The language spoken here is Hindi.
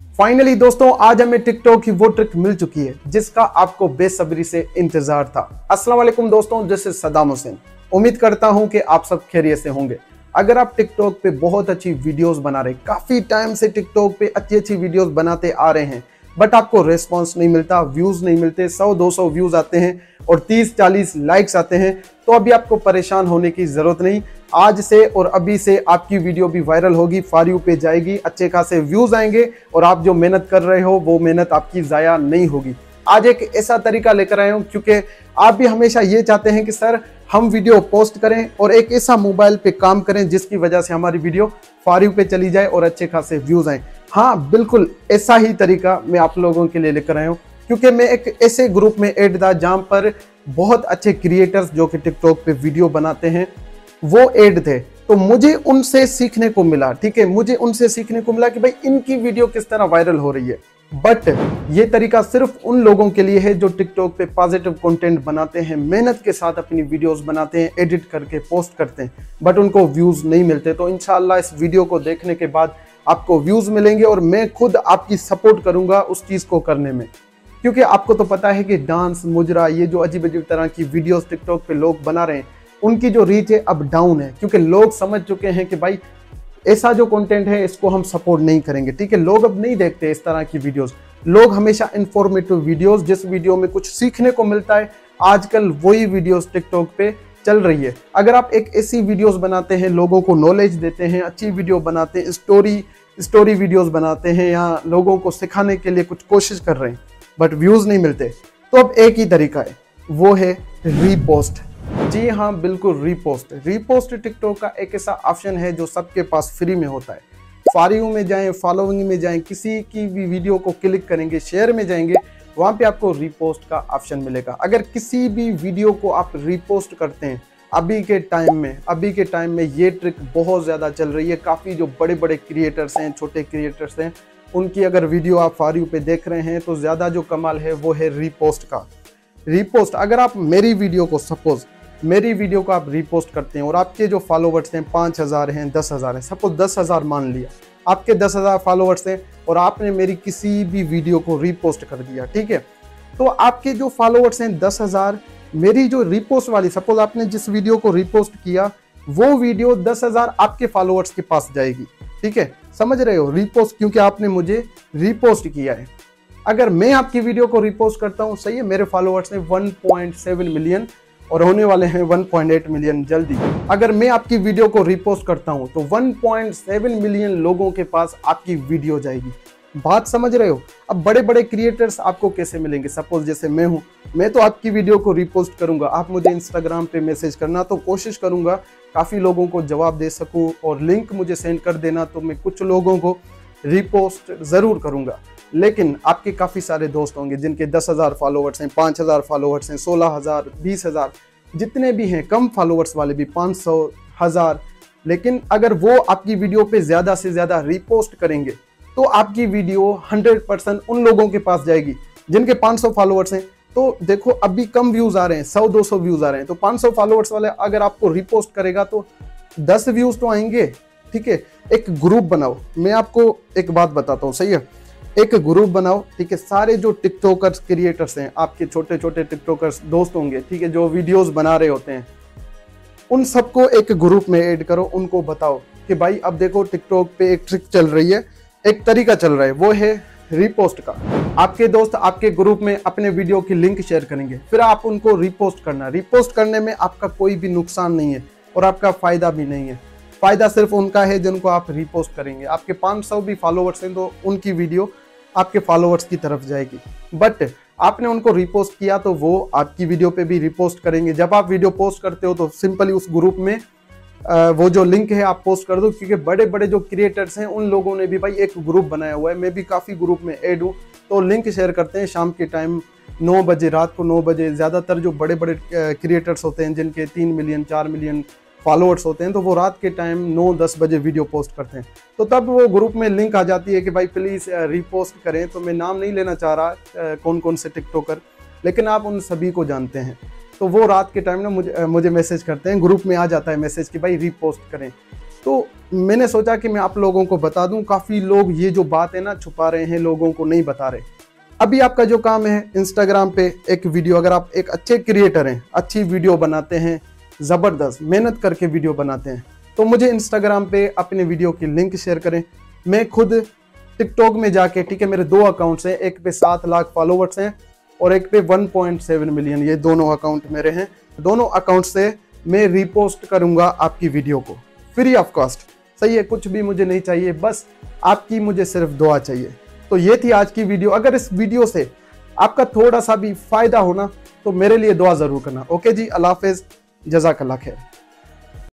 फाइनली दोस्तों, आज हमें टिकटॉक की वो ट्रिक मिल चुकी है, जिसका आपको बेसब्री से इंतज़ार था। अस्सलाम वालेकुम दोस्तों दिस इज़ सदाम हुसैन। उम्मीद करता हूँ कि आप सब खैरियत से होंगे। अगर आप टिकटॉक पे बहुत अच्छी वीडियोस बना रहे, काफ़ी टाइम से टिकटॉक पे अच्छी अच्छी वीडियोस बनाते आ रहे हैं बट आपको रेस्पॉन्स नहीं मिलता व्यूज़ नहीं मिलते, सौ, दो सौ व्यूज़ आते हैं और 30-40 लाइक्स आते हैं तो अभी आपको परेशान होने की ज़रूरत नहीं। आज से और अभी से आपकी वीडियो भी वायरल होगी, फारियू पे जाएगी, अच्छे खासे व्यूज़ आएँगे और आप जो मेहनत कर रहे हो, वो मेहनत आपकी ज़ाया नहीं होगी। आज एक ऐसा तरीका लेकर आए हूँ, क्योंकि आप भी हमेशा ये चाहते हैं कि, सर, हम वीडियो पोस्ट करें और एक ऐसा मोबाइल पे काम करें जिसकी वजह से हमारी वीडियो फारियू पे चली जाए और अच्छे खासे व्यूज़ आए। हाँ बिल्कुल, ऐसा ही तरीका मैं आप लोगों के लिए लेकर आया हूँ। क्योंकि मैं एक ऐसे ग्रुप में एड था जहाँ पर बहुत अच्छे क्रिएटर्स जो कि टिकटॉक पे वीडियो बनाते हैं, वो एड थे। तो मुझे उनसे सीखने को मिला, ठीक है? मुझे उनसे सीखने को मिला कि भाई इनकी वीडियो किस तरह वायरल हो रही है। बट ये तरीका सिर्फ़ उन लोगों के लिए है जो टिकटॉक पे पॉजिटिव कंटेंट बनाते हैं, मेहनत के साथ अपनी वीडियोस बनाते हैं एडिट करके पोस्ट करते हैं। बट उनको व्यूज़ नहीं मिलते तो इनशाला इस वीडियो को देखने के बाद आपको व्यूज़ मिलेंगे और मैं खुद आपकी सपोर्ट करूँगा उस चीज़ को करने में। क्योंकि आपको तो पता है कि डांस मुजरा, ये जो अजीब अजीब तरह की वीडियोस टिकटॉक पे लोग बना रहे हैं, उनकी जो रीच है अब डाउन है। क्योंकि लोग समझ चुके हैं कि भाई, ऐसा जो कंटेंट है, इसको हम सपोर्ट नहीं करेंगे, ठीक है? लोग अब नहीं देखते इस तरह की वीडियोस लोग हमेशा इंफॉर्मेटिव वीडियोस जिस वीडियो में कुछ सीखने को मिलता है, आजकल वही वीडियोस टिकटॉक पे चल रही है। अगर आप एक ऐसी वीडियोस बनाते हैं, लोगों को नॉलेज देते हैं, अच्छी वीडियो बनाते हैं स्टोरी स्टोरी वीडियोस बनाते हैं या लोगों को सिखाने के लिए कुछ कोशिश कर रहे हैं बट व्यूज़ नहीं मिलते। तो अब एक ही तरीका है, वो है रीपोस्ट जी हाँ बिल्कुल रीपोस्ट रीपोस्ट टिकटॉक का एक ऐसा ऑप्शन है जो सबके पास फ्री में होता है। फॉरियो में जाएँ फॉलोइंग में जाएँ, किसी की भी वीडियो को क्लिक करेंगे शेयर में जाएँगे, वहाँ पे आपको रीपोस्ट का ऑप्शन मिलेगा। अगर किसी भी वीडियो को आप रीपोस्ट करते हैं अभी के टाइम में, अभी के टाइम में ये ट्रिक बहुत ज़्यादा चल रही है। काफ़ी जो बड़े बड़े क्रिएटर्स हैं, छोटे क्रिएटर्स हैं, उनकी अगर वीडियो आप फारियो पे देख रहे हैं तो ज़्यादा जो कमाल है, वो है रीपोस्ट का। रीपोस्ट अगर आप मेरी वीडियो को सपोज़ मेरी वीडियो को आप रीपोस्ट करते हैं और आपके जो फॉलोवर्स हैं, पाँच हज़ार हैं, दस हज़ार हैं सपोज़ दस हज़ार मान लिया। आपके दस हज़ार फॉलोवर्स हैं और आपने मेरी किसी भी वीडियो को रीपोस्ट कर दिया, ठीक है? तो आपके जो फॉलोवर्स हैं, दस हज़ार मेरी जो रीपोस्ट वाली सपोज़ आपने जिस वीडियो को रिपोस्ट किया, वो वीडियो दस हज़ार आपके फॉलोअर्स के पास जाएगी। ठीक है? समझ रहे हो? रिपोस्ट क्योंकि आपने मुझे रीपोस्ट किया है। अगर मैं आपकी वीडियो को रिपोस्ट करता हूँ, सही है, मेरे फॉलोअर्स हैं 1.7 मिलियन और होने वाले हैं 1.8 मिलियन जल्दी। अगर मैं आपकी वीडियो को रिपोस्ट करता हूँ तो 1.7 मिलियन लोगों के पास आपकी वीडियो जाएगी। बात समझ रहे हो? अब बड़े बड़े क्रिएटर्स आपको कैसे मिलेंगे? सपोज़ जैसे मैं हूँ, मैं तो आपकी वीडियो को रिपोस्ट करूँगा। आप मुझे इंस्टाग्राम पे मैसेज करना तो कोशिश करूँगा काफ़ी लोगों को जवाब दे सकूँ और लिंक मुझे सेंड कर देना तो मैं कुछ लोगों को रिपोस्ट ज़रूर करूँगा। लेकिन आपके काफ़ी सारे दोस्त होंगे जिनके दस हज़ार फॉलोवर्स हैं, पाँच हज़ार फॉलोवर्स हैं, सोलह हज़ार, बीस हज़ार, जितने भी हैं, कम फॉलोवर्स वाले भी, पाँच सौ हज़ार। लेकिन अगर वो आपकी वीडियो पे ज़्यादा से ज़्यादा रिपोस्ट करेंगे तो आपकी वीडियो हंड्रेड परसेंट उन लोगों के पास जाएगी, जिनके पाँच सौ फॉलोवर्स हैं। तो देखो, अभी कम व्यूज़ आ रहे हैं, सौ, दो सौ व्यूज़ आ रहे हैं। तो पाँच सौ फॉलोवर्स वाले अगर आपको रिपोस्ट करेगा तो दस व्यूज़ तो आएँगे, ठीक है? एक ग्रुप बनाओ। मैं आपको एक बात बताता हूँ, सही है? एक ग्रुप बनाओ, ठीक है? सारे जो टिकटॉकर्स क्रिएटर्स हैं, आपके छोटे छोटे टिकटॉकर्स दोस्त होंगे, ठीक है? जो वीडियोस बना रहे होते हैं, उन सबको एक ग्रुप में ऐड करो, उनको बताओ कि भाई, अब देखो टिकटॉक पे एक ट्रिक चल रही है एक तरीका चल रहा है, वो है रिपोस्ट का। आपके दोस्त, आपके ग्रुप में अपने वीडियो की लिंक शेयर करेंगे, फिर आप उनको रिपोस्ट करना। रिपोस्ट करने में आपका कोई भी नुकसान नहीं है और आपका फ़ायदा भी नहीं है। फ़ायदा सिर्फ़ उनका है जिनको आप रिपोस्ट करेंगे। आपके 500 भी फॉलोवर्स हैं तो उनकी वीडियो आपके फॉलोवर्स की तरफ़ जाएगी। बट आपने उनको रिपोस्ट किया तो वो आपकी वीडियो पे भी रिपोस्ट करेंगे। जब आप वीडियो पोस्ट करते हो तो सिंपली उस ग्रुप में वो जो लिंक है आप पोस्ट कर दो, क्योंकि बड़े बड़े जो क्रिएटर्स हैं, उन लोगों ने भी भाई एक ग्रुप बनाया हुआ है। मैं भी काफ़ी ग्रुप में ऐड हूँ। तो लिंक शेयर करते हैं शाम के टाइम नौ बजे, रात को नौ बजे। ज़्यादातर जो बड़े बड़े क्रिएटर्स होते हैं, जिनके तीन मिलियन चार मिलियन फॉलोअर्स होते हैं तो वो रात के टाइम नौ, दस बजे वीडियो पोस्ट करते हैं। तो तब वो ग्रुप में लिंक आ जाती है कि भाई प्लीज़ रीपोस्ट करें। तो मैं नाम नहीं लेना चाह रहा कौन कौन से टिकटॉकर लेकिन आप उन सभी को जानते हैं। तो वो रात के टाइम ना मुझे मुझे मैसेज करते हैं ग्रुप में आ जाता है मैसेज कि भाई रीपोस्ट करें। तो मैंने सोचा कि मैं आप लोगों को बता दूँ, काफ़ी लोग ये जो बात है ना छुपा रहे हैं, लोगों को नहीं बता रहे। अभी आपका जो काम है इंस्टाग्राम पे एक वीडियो अगर आप एक अच्छे क्रिएटर हैं, अच्छी वीडियो बनाते हैं, ज़बरदस्त मेहनत करके वीडियो बनाते हैं तो मुझे इंस्टाग्राम पे अपने वीडियो की लिंक शेयर करें। मैं खुद टिकटॉक में जाके, ठीक है, मेरे दो अकाउंट्स हैं, एक पे सात लाख फॉलोवर्स हैं और एक पे 1.7 मिलियन ये दोनों अकाउंट मेरे हैं। दोनों अकाउंट से मैं रिपोस्ट करूँगा आपकी वीडियो को। फ्री ऑफ़ कॉस्ट सही है, कुछ भी मुझे नहीं चाहिए, बस आपकी मुझे सिर्फ़ दुआ चाहिए। तो ये थी आज की वीडियो अगर इस वीडियो से आपका थोड़ा सा भी फ़ायदा होना तो मेरे लिए दुआ ज़रूर करना। ओके जी, अल्लाह हाफिज। जजाक अल्लाह खैर।